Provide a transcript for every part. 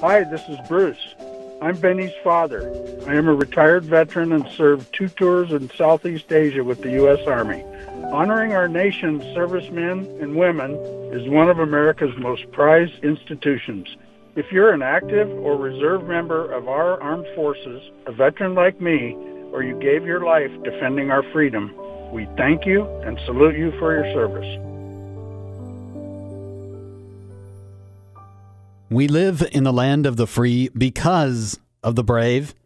Hi, this is Bruce. I'm Benny's father. I am a retired veteran and served two tours in Southeast Asia with the U.S. Army. Honoring our nation's servicemen and women is one of America's most prized institutions. If you're an active or reserve member of our armed forces, a veteran like me, or you gave your life defending our freedom, we thank you and salute you for your service. We live in the land of the free because of the brave.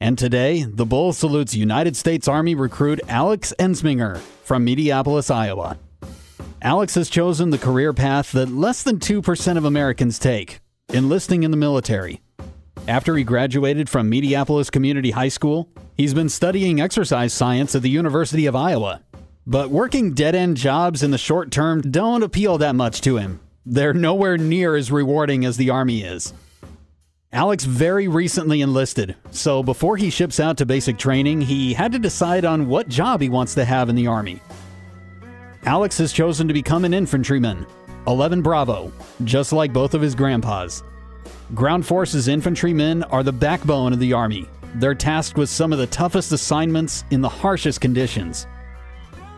And today, the Bull salutes United States Army recruit Alex Ensminger from Mediapolis, Iowa. Alex has chosen the career path that less than 2% of Americans take enlisting in the military. After he graduated from Mediapolis Community High School, he's been studying exercise science at the University of Iowa. But working dead end jobs in the short term don't appeal that much to him. They're nowhere near as rewarding as the Army is. Alex very recently enlisted, so before he ships out to basic training, he had to decide on what job he wants to have in the Army. Alex has chosen to become an infantryman, 11 Bravo, just like both of his grandpas. Ground Forces infantrymen are the backbone of the Army. They're tasked with some of the toughest assignments in the harshest conditions.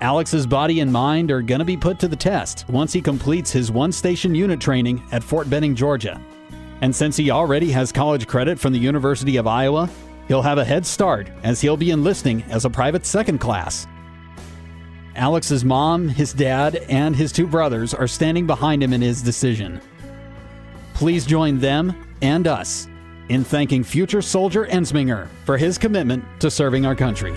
Alex's body and mind are going to be put to the test once he completes his one station unit training at Fort Benning, Georgia. And since he already has college credit from the University of Iowa, he'll have a head start as he'll be enlisting as a private second class. Alex's mom, his dad, and his two brothers are standing behind him in his decision. Please join them and us in thanking future soldier Ensminger for his commitment to serving our country.